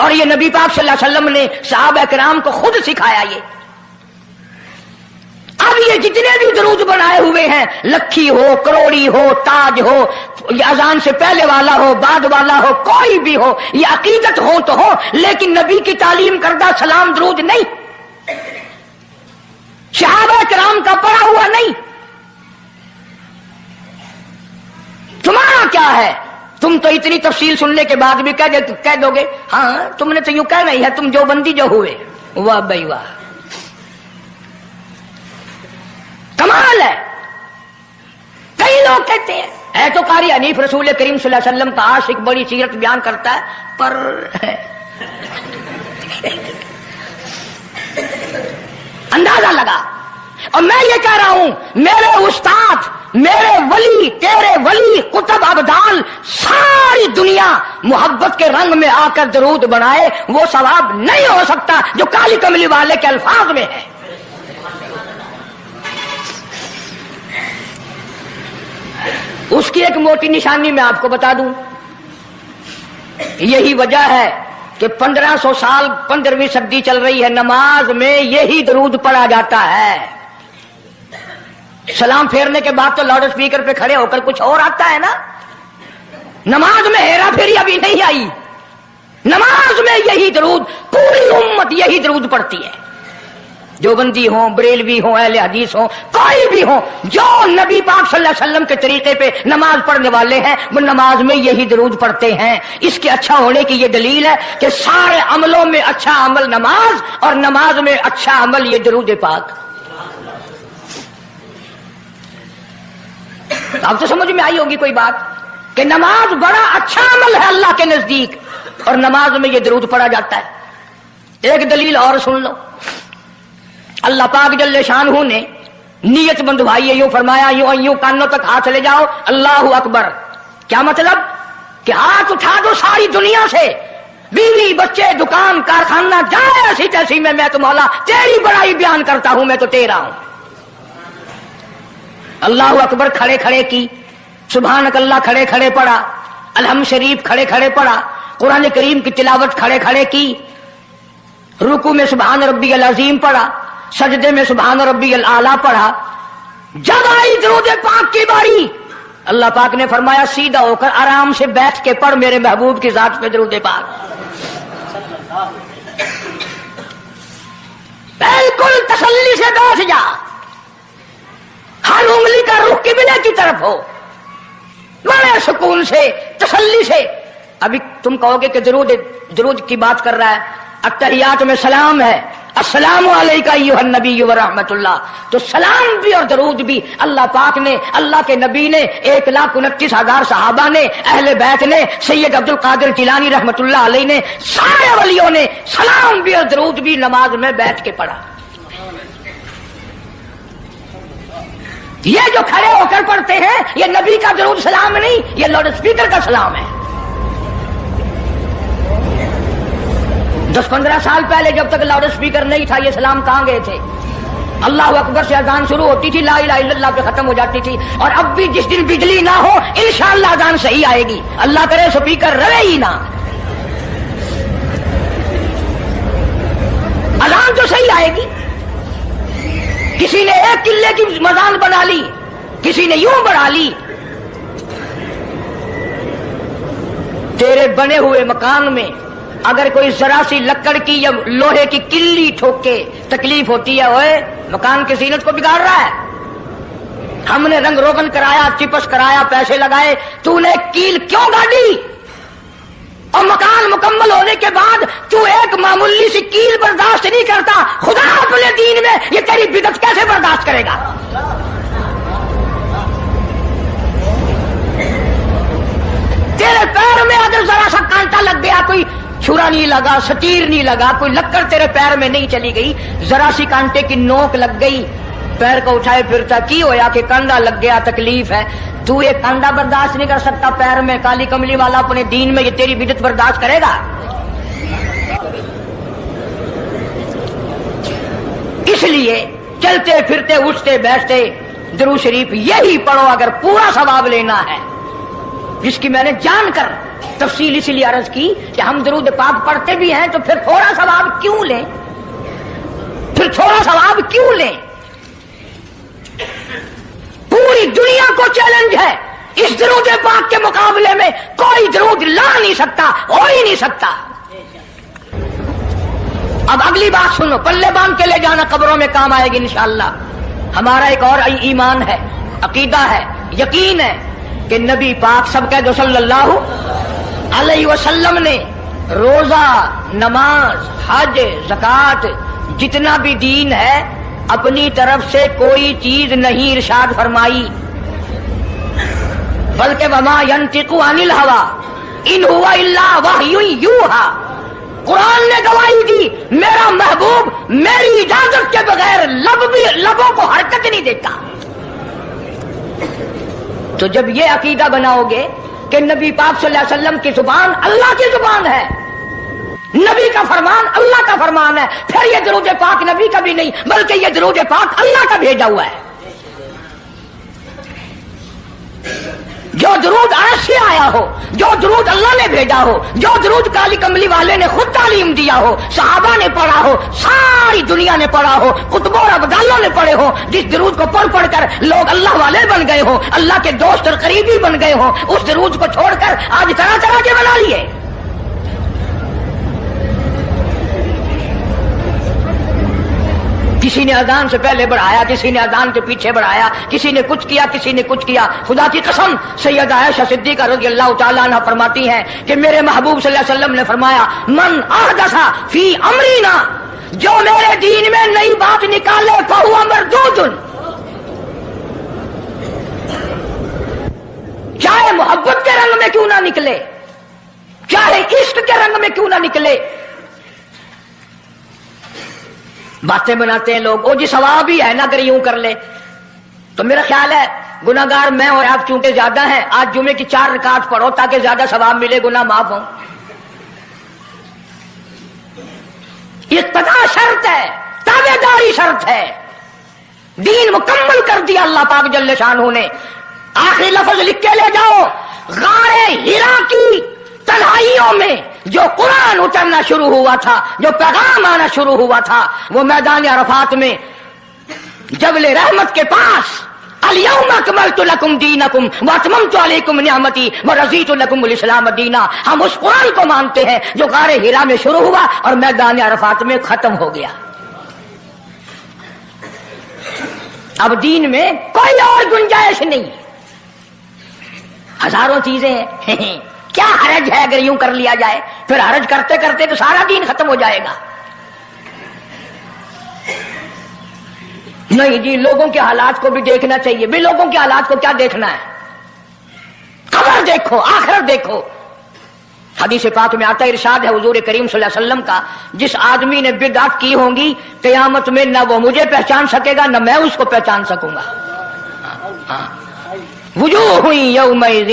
और ये नबी पाक सल्लल्लाहु अलैहि वसल्लम ने साहब कराम को खुद सिखाया ये। अब ये जितने भी दरूद बनाए हुए हैं लखी हो, करोड़ी हो, ताज हो अजान से पहले वाला हो, बाद वाला हो, कोई भी हो, ये अकीदत हो तो हो, लेकिन नबी की तालीम करदा सलाम दरूद नहीं। शहाबा कराम का पढ़ा हुआ नहीं। तुम्हारा क्या है? तुम तो इतनी तफसील सुनने के बाद भी कह दे, कह दोगे हाँ तुमने तो यूँ कह नहीं है, तुम जो बंदी जो हुए। वाह भाई वाह कमाल है कई लोग कहते हैं। है तो कारी अनीफ रसूल करीम वसल्लम का आशिक बड़ी सीरत बयान करता है, पर <laughs> अंदाज़ा लगा। और मैं ये कह रहा हूँ, मेरे उस्ताद, मेरे वली, तेरे वली, कुतब अबदाल, सारी दुनिया मोहब्बत के रंग में आकर दरूद बनाए, वो सवाब नहीं हो सकता जो काली कमली वाले के अल्फाज में है। उसकी एक मोटी निशानी मैं आपको बता दूँ। यही वजह है कि 1500 साल पंद्रहवीं सदी चल रही है, नमाज़ में यही दरूद पढ़ा जाता है। सलाम फेरने के बाद तो लाउड स्पीकर पे खड़े होकर कुछ और आता है ना? नमाज़ में हेरा फेरी अभी नहीं आई। नमाज़ में यही दरूद, पूरी उम्मत यही दरूद पढ़ती है। जोबंदी हो, बरेलवी हो, अहल हदीस हो, कोई भी हो, जो नबी पाक सल्लल्लाहु अलैहि वसल्लम के तरीके पे नमाज़ पढ़ने वाले हैं, वो नमाज़ में यही दरूद पढ़ते हैं। इसके अच्छा होने की ये दलील है कि सारे अमलों में अच्छा अमल नमाज़ और नमाज़ में अच्छा अमल ये दरूद पाक। तो आप तो समझ में आई होगी कोई बात कि नमाज़ बड़ा अच्छा अमल है अल्लाह के नज़दीक और नमाज़ में ये दरूद पढ़ा जाता है। एक दलील और सुन लो। अल्लाह पाक जल्ले शाह ने नीयत बंधवाई है, यूँ फरमाया, यूँ यूँ कानों तक हाथ ले जाओ, अल्लाह अकबर। क्या मतलब? कि हाथ उठा दो सारी दुनिया से। बीवी, बच्चे, दुकान, कारखाना, जाए ऐसी तैसी में मैं तुम्हारा मौला, तेरी बड़ाई बयान करता हूँ, मैं तो तेरा हूँ। अल्लाह अकबर खड़े खड़े की सुबहान अल्लाह खड़े खड़े पड़ा, अलहम शरीफ खड़े खड़े पड़ा, कुरान करीम की तिलावत खड़े खड़े की, रुकू में सुबहान रब्बी अजीम पड़ा सजदे में सुबहान रब्बी आला पढ़ा। जब आई दरूद पाक की बारी, अल्लाह पाक ने फरमाया, सीधा होकर आराम से बैठ के पढ़ मेरे महबूब की जात पे दरूद पाक। बिल्कुल तसल्ली से बैठ जा। हर उंगली का रुख किबले की तरफ़ हो। बड़े सुकून से, तसल्ली से। अभी तुम कहोगे कि ज़रूर ज़रूर की बात कर रहा है। अतहियात में सलाम है। असलाम नबी रहमतुल्ला तो सलाम भी और दरूद भी अल्लाह पाक ने, अल्लाह के नबी ने, एक लाख उनतीस हज़ार साहबा ने, अहले बैत ने, सैयद अब्दुल कादिर जिलानी रहमतुल्ला अलैहि ने, सारे वलियों ने सलाम भी और दरूद भी नमाज़ में बैठ के पढ़ा। ये जो खड़े होकर पढ़ते हैं, ये नबी का दरूद सलाम नहीं, ये लाउड स्पीकर का सलाम है। दस पंद्रह साल पहले जब तक लाउड स्पीकर नहीं था, ये सलाम कहाँ गए थे? अल्लाह अकबर से अजान शुरू होती थी, ला इला पे खत्म हो जाती थी। और अब भी जिस दिन बिजली ना हो इन अजान सही आएगी। अल्लाह करे स्पीकर रहे ही ना। अजान तो सही आएगी। किसी ने एक किले की मजान बना ली, किसी ने यूँ बढ़ा ली। तेरे बने हुए मकान में अगर कोई जरा सी लकड़ की या लोहे की किल्ली ठोके, तकलीफ़ होती है, ओए, मकान की सीनत को बिगाड़ रहा है। हमने रंग रोगन कराया, चिपस कराया, पैसे लगाए, तूने कील क्यों गाड़ी? और मकान मुकम्मल होने के बाद तू एक मामूली सी कील बर्दाश्त नहीं करता। खुदा अपने दीन में ये तेरी बिदत कैसे बर्दाश्त करेगा? तेरे पैर में अगर जरा सा कांटा लग गया, कोई छुरा नहीं लगा सतीर नहीं लगा, कोई लक्कड़ तेरे पैर में नहीं चली गई। जरा सी कांटे की नोक लग गई। पैर को उठाए फिरता, की होया कि कंधा लग गया, तकलीफ़ है। तू ये कंधा बर्दाश्त नहीं कर सकता पैर में। काली कमली वाला अपने दीन में ये तेरी बिदत बर्दाश्त करेगा। इसलिए चलते फिरते, उठते बैठते दरू शरीफ यही पढ़ो, अगर पूरा सवाब लेना है। जिसकी मैंने जानकर तफसील इसलिए अर्ज़ की कि हम दरूद पाक पढ़ते भी हैं तो फिर थोड़ा सवाब क्यों लें? फिर थोड़ा सवाब क्यों लें? पूरी दुनिया को चैलेंज है। इस दरूद पाक के मुकाबले में कोई दरूद ला नहीं सकता, हो ही नहीं सकता। अब अगली बात सुनो पल्ले बाँध के ले जाना कब्रों में काम आएगी इंशाला हमारा एक और ईमान है, अकीदा है, यकीन है कि नबी पाक कह दो सल्लल्लाहु अलैहि वसल्लम ने रोजा, नमाज़, हज, जक़ात, जितना भी दीन है, अपनी तरफ़ से कोई चीज़ नहीं इरशाद फरमाई। बल्कि वमा यंतिकु अनिल हवा, इन हुआ इल्ला वाह यू हा कुरान ने गवाही दी, मेरा महबूब मेरी इजाज़त के बगैर लब भी, लबों को हरकत नहीं देता। तो जब ये अकीदा बनाओगे कि नबी पाक सल्लल्लाहु अलैहि वसल्लम की ज़ुबान अल्लाह की ज़ुबान है। नबी का फरमान अल्लाह का फरमान है। फिर ये दरूद पाक नबी का भी नहीं, बल्कि ये दरूद पाक अल्लाह का भेजा हुआ है। जो दरूद आज से आया हो, जो दरूद अल्लाह ने भेजा हो, जो दरूद काली कमली वाले ने खुद तालीम दिया हो, साहबा ने पढ़ा हो, सारी दुनिया ने पढ़ा हो, कुतबों और अबदालों ने पढ़े हो, जिस दरूद को पढ़ पढ़ कर लोग अल्लाह वाले बन गए हो, अल्लाह के दोस्त और करीबी बन गए हो, उस दरूद को छोड़कर आज तरह तरह के बना लिए। किसी ने अजान से पहले बढ़ाया, किसी ने अजान के पीछे बढ़ाया, किसी ने कुछ किया, किसी ने कुछ किया। खुदा की कसम, सैयद आयशा सिद्दीका रज़ी अल्लाह तला फरमाती हैं कि मेरे महबूब वसल्लम ने फरमाया, मन आदसा फ़ी अमरीना, जो मेरे दीन में नई बात निकाले बहु अमर दो में क्यों ना निकले? चाहे इश्क के रंग में क्यों ना निकले? बातें बनाते हैं लोग। ओ जी, सवाब ही है ना, अगर यूँ कर ले। तो मेरा ख्याल है गुनागार मैं और आप चूँकि ज़्यादा हैं, आज जुमे की चार रिकार्ड पढ़ो ताकि ज़्यादा सवाब मिले गुना माफ़ हो। इतना शर्त है, ताबेदारी शर्त है। दीन मुकम्मल कर दिया अल्लाह पाक जल्ले शान ने। आखिरी लफज लिख के ले जाओ, गारे हीरा की तन्हाइयों में। जो कुरान उतरना शुरू हुआ था, जो पैगाम आना शुरू हुआ था, वो मैदान अरफात में, जबले रहमत के पास दीना। हम उस कुरान को मानते हैं, जो गारे हीरा में शुरू हुआ और मैदान अरफात में खत्म हो गया। अब दीन में कोई और गुंजाइश नहीं। हज़ारों चीज़ें हैं। <laughs> क्या हरज है अगर यूँ कर लिया जाए? फिर हरज करते करते तो सारा दिन खत्म हो जाएगा। नहीं जी लोगों के हालात को भी देखना चाहिए। भी लोगों के हालात को क्या देखना है? खबर देखो आखिर देखो। हदीस पाक में आता इरशाद है हजूर करीम वसल्लम का जिस आदमी ने बिदात की होंगी कयामत में न वो मुझे पहचान सकेगा न मैं उसको पहचान सकूँगा। हाँ, हाँ। वज़ू हुई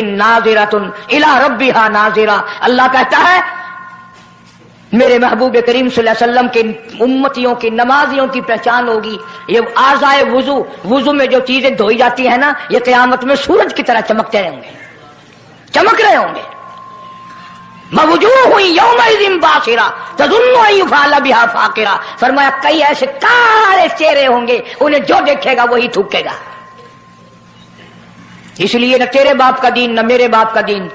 नाजिरा तुम इला रबिहा नाजिरा। अल्लाह कहता है, मेरे महबूब करीम वसल्लम के उम्मतियों की, नमाजियों की पहचान होगी। ये आजाए वज़ू वज़ू में जो चीज़ें धोई जाती है ना, ये क्यामत में सूरज की तरह चमकते रहेंगे। चमक रहे होंगे। हुई यौम फाकिरा। फरमाया, कई ऐसे काले चेहरे होंगे, उन्हें जो देखेगा वही थूकेगा। इसलिए न तेरे बाप का दीन, न मेरे बाप का दीन,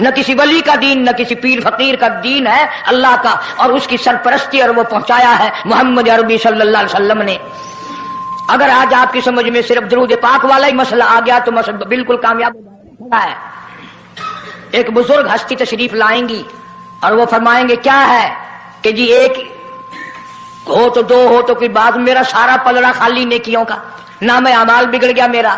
न किसी वली का दीन, न किसी पीर फकीर का दीन है अल्लाह का। और उसकी सरपरस्ती और वो पहुँचाया है मोहम्मद अरबी सल्लल्लाहु ने। अगर आज आपकी समझ में सिर्फ़ दरूद पाक वाला ही मसला आ गया तो मसला बिल्कुल कामयाब हो है एक बुज़ुर्ग हस्ती तशरीफ़ लाएँगी और वो फरमाएँगे, क्या है कि जी एक हो तो दो हो तो कोई बात मेरा सारा पलड़ा खाली नेकियों का। ना मैं अमाल बिगड़ गया मेरा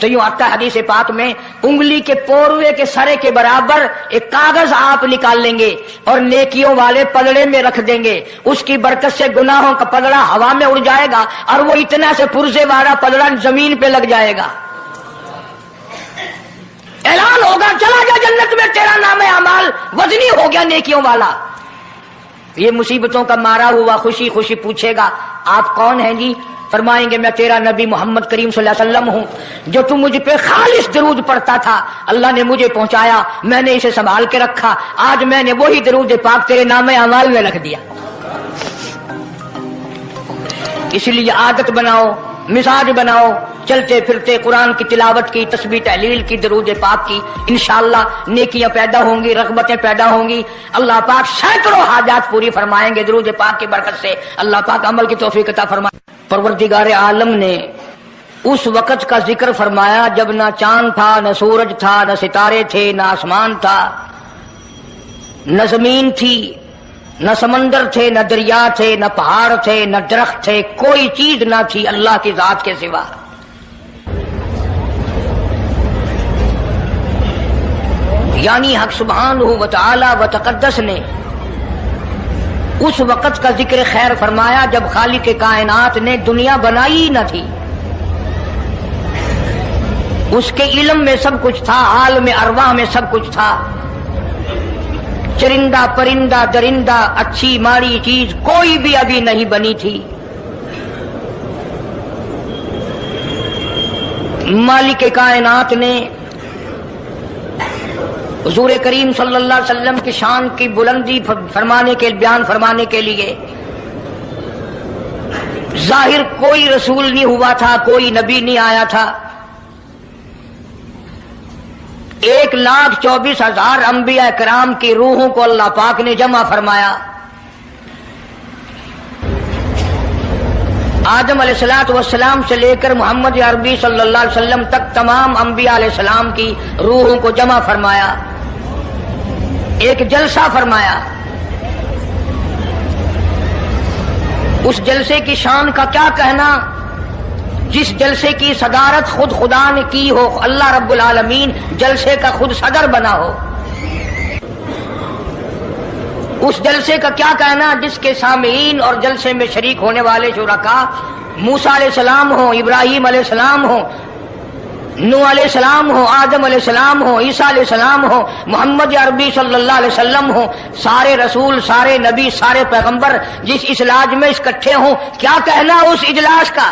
तो यूँ आता हदीस पाक में, उंगली के पोरवे के सरे के बराबर एक कागज़ आप निकाल लेंगे और नेकियों वाले पलड़े में रख देंगे। उसकी बरकत से गुनाहों का पलड़ा हवा में उड़ जाएगा और वो इतना से पुरजे वाला पलड़ा ज़मीन पे लग जाएगा। ऐलान होगा, चला गया जन्नत में, तेरा नाम है अमाल, वजनी हो गया नेकियों वाला। ये मुसीबतों का मारा हुआ खुशी खुशी पूछेगा, आप कौन हैं जी? फरमाएँगे, मैं तेरा नबी मोहम्मद करीम वसल्लम हूँ, जो तुम मुझ पे खालिश दरूद पढ़ता था। अल्लाह ने मुझे पहुँचाया, मैंने इसे संभाल के रखा, आज मैंने वही दरूद पाक तेरे नाम अमाल में रख दिया। इसलिए आदत बनाओ, मिजाज बनाओ चलते फिरते कुरान की तिलावत की तस्वीर तहलील की, दरूद पाक की इनशाला नेकियाँ पैदा होंगी, रगबतें पैदा होंगी। अल्लाह पाक सैकड़ों हाजात पूरी फरमाएँगे, दरूद पाक की बरकत से। अल्लाह पाक अमल की तोफीकता फरमाए परवरदिगार आलम ने उस वक़्त का ज़िक्र फरमाया, जब ना चाँद था, न सूरज था, न सितारे थे, न आसमान था। न ज़मीन थी, न समंदर थे, न दरिया थे, न पहाड़ थे, न दरख्त थे, कोई चीज़ ना थी अल्लाह की जात के सिवा। यानी हक सुबहान हो वाला व तकदस ने उस वक़्त का ज़िक्र खैर फरमाया जब खाली के कायनात ने दुनिया बनाई न थी। उसके इलम में सब कुछ था, हाल में, अरवाह में सब कुछ था। चरिंदा, परिंदा, दरिंदा, अच्छी, माड़ी चीज़ कोई भी अभी नहीं बनी थी। मालिक कायनात ने हजूर करीम सल्लल्लाहु की शान की बुलंदी फरमाने के, बयान फरमाने के लिए ज़ाहिर कोई रसूल नहीं हुआ था, कोई नबी नहीं आया था। एक लाख चौबीस हज़ार अम्बिया कराम की रूहों को अल्लाह पाक ने जमा फरमाया। आदम वसलाम से लेकर मोहम्मद अरबी सल्लल्लाहु अलैहि वसल्लम तक तमाम अम्बिया सलाम की रूहों को जमा फरमाया। एक जलसा फरमाया, उस जलसे की शान का क्या कहना? जिस जलसे की सदारत खुद खुदा ने की हो, अल्लाह रब्बुल आलमीन जलसे का खुद सदर बना हो। उस जलसे का क्या कहना? जिसके सामीन और जलसे में शरीक होने वाले रखा मूसा सलाम हो, इब्राहिम सलाम हो नू सलाम हो, आदम सलाम हो, ईसा सलाम हो, मोहम्मद अरबी सल्लल्लाहु अलैहि हो, सारे रसूल, सारे नबी, सारे पैगंबर जिस इजलास में इकट्ठे हों, क्या कहना उस इजलास का?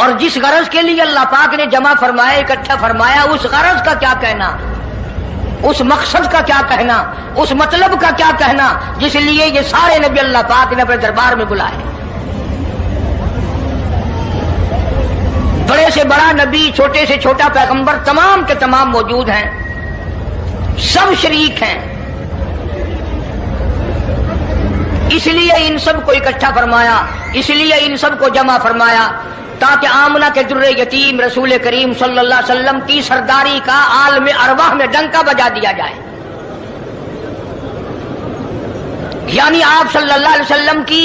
और जिस गरज के लिए अल्लाह पाक ने जमा फरमाया, इकट्ठा फरमाया, उस गरज का क्या कहना? उस मकसद का क्या कहना? उस मतलब का क्या कहना? जिसलिए ये सारे नबी अल्लाह पाक ने अपने दरबार में बुलाए। बड़े से बड़ा नबी, छोटे से छोटा पैगंबर तमाम के तमाम मौजूद हैं। सब शरीक हैं। इसलिए इन सबको इकट्ठा फरमाया, इसलिए इन सबको जमा फरमाया, ताकि आमना के दुर्र यतीम रसूल करीम सल्लल्लाहु अलैहि वसल्लम की सरदारी का आलम अरवाह में डंका बजा दिया जाए। यानी आप सल्लल्लाहु अलैहि वसल्लम की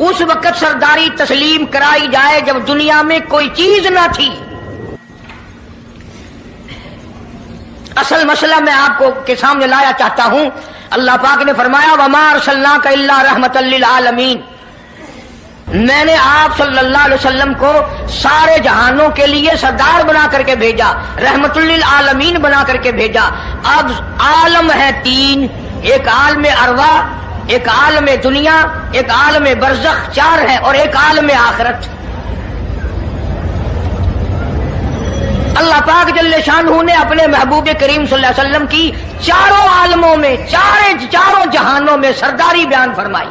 उस वक्त सरदारी तस्लीम कराई जाए जब दुनिया में कोई चीज़ ना थी। असल मसला मैं आपको के सामने लाया चाहता हूँ। अल्लाह पाक ने फरमाया वमार सल्ला का रहमत आलमीन। मैंने आप सल्लल्लाहु अलैहि वसल्लम को सारे जहानों के लिए सरदार बना करके भेजा रहमतुल्लिल आलमीन बना करके भेजा। अब आलम है तीन, एक आलम अरवा एक आल में दुनिया, एक आलम बरजख, चार है और एक आल में आखरत। अल्लाह पाक जल्ले शाहू ने अपने महबूब करीम वसल्लम की चारों आलमों में, चारे चारों जहानों में सरदारी बयान फरमाई।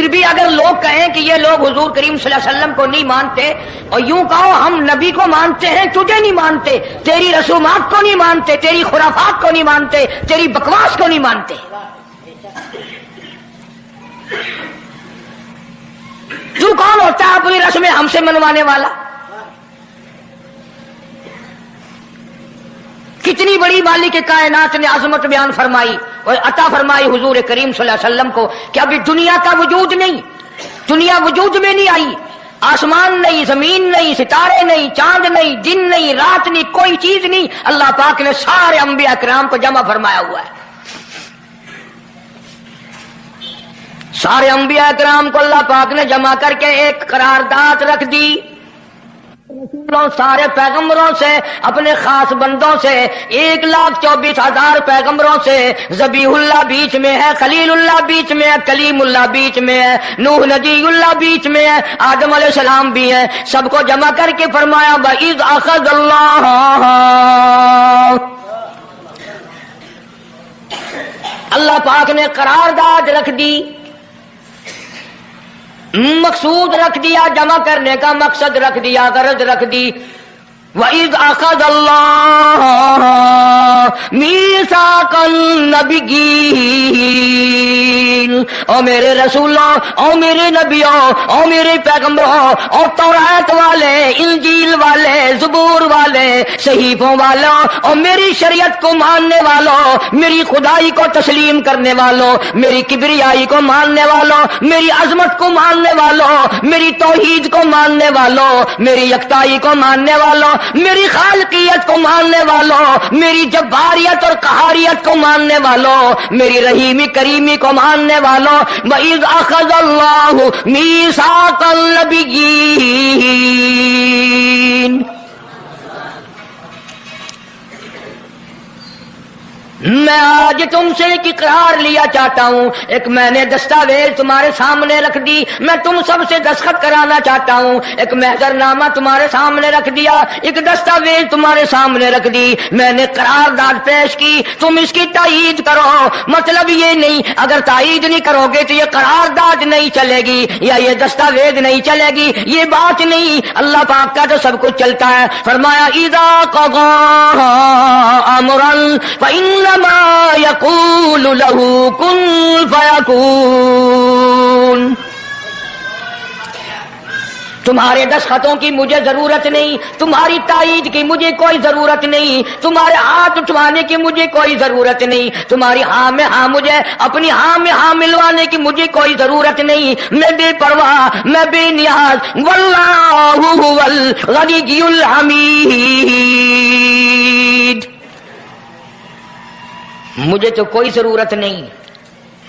फिर भी अगर लोग कहें कि ये लोग हुजूर करीम वसल्लम को नहीं मानते, और यूँ कहो, हम नबी को मानते हैं, तुझे नहीं मानते, तेरी रसूमात को नहीं मानते, तेरी खुराफात को नहीं मानते, तेरी बकवास को नहीं मानते। तू कौन होता है अपनी रस्में हमसे मनवाने वाला? कितनी बड़ी मालिक कायनात ने आजमत बयान फरमाई और अता फरमाई हुजूर करीम वसल्लम को कि अभी दुनिया का वजूद नहीं, दुनिया वजूद में नहीं आई। आसमान नहीं, ज़मीन नहीं, सितारे नहीं, चाँद नहीं, दिन नहीं, रात नहीं, कोई चीज़ नहीं। अल्लाह पाक ने सारे अंबिया कराम को जमा फरमाया हुआ है। सारे अंबिया कराम को अल्लाह पाक ने जमा करके एक करारदात रख दी। रसूलों सारे पैगंबरों से, अपने खास बंदों से, एक लाख चौबीस हज़ार पैगंबरों से जबीहुल्ला बीच में है खलीलुल्ला बीच में है कलीमुल्ला बीच में है, नूह नजीउल्ला बीच में है, आदम सलाम भी है। सबको जमा करके फरमाया बईद अखद अल्लाह पाक ने करारदाद रख दी। मकसूद रख दिया जमा करने का मकसद रख दिया गरज रख दी। अखद अल्लाह मीसा कल नबीन ओ मेरे रसूलों ओ मेरे नबियों ओ मेरे पैगम्बरों और तौरात वाले इंजील वाले जबूर वाले शहीफों वालों और मेरी शरीयत को मानने वालों मेरी खुदाई को तस्लीम करने वालों मेरी किबरियाई को मानने वालों मेरी अजमत को मानने वालों मेरी तोहीद को मानने वालों मेरी यकताई को मानने वालों मेरी खालकियत को मानने वालों, मेरी जब्बारियत और कहारियत को मानने वालों, मेरी रहीमी करीमी को मानने वालों वईद अखज अल्लाह मीसा कल मैं आज तुमसे एक इकरार लिया चाहता हूँ। एक मैंने दस्तावेज़ तुम्हारे सामने रख दी। मैं तुम सबसे दस्खत कराना चाहता हूँ। एक महजरनामा तुम्हारे सामने रख दिया। एक दस्तावेज़ तुम्हारे सामने रख दी। मैंने करारदाद पेश की। तुम इसकी तायद करो। मतलब ये नहीं, अगर तायद नहीं करोगे तो ये करारदाद नहीं चलेगी, या ये दस्तावेज़ नहीं चलेगी। ये बात नहीं। अल्लाह पाक का तो सब कुछ चलता है। फरमाया ईदा कगो यकूल लहू कुन फयकून तुम्हारे दस्खतों की मुझे ज़रूरत नहीं, तुम्हारी ताइद की मुझे कोई ज़रूरत नहीं, तुम्हारे हाथ उठवाने की मुझे कोई ज़रूरत नहीं, तुम्हारी हाँ में हाँ मुझे, अपनी हाँ में हाँ मिलवाने की मुझे कोई ज़रूरत नहीं। मैं बेपरवाह, मैं बेनियाज वल्लाहुल हमीद। मुझे तो कोई ज़रूरत नहीं।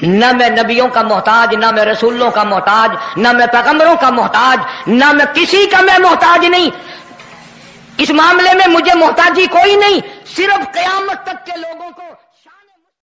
न मैं नबियों का मोहताज, न मैं रसूलों का मोहताज, न मैं पैगंबरों का मोहताज, न मैं किसी का मैं मोहताज नहीं। इस मामले में मुझे मोहताजी कोई नहीं। सिर्फ़ कयामत तक के लोगों को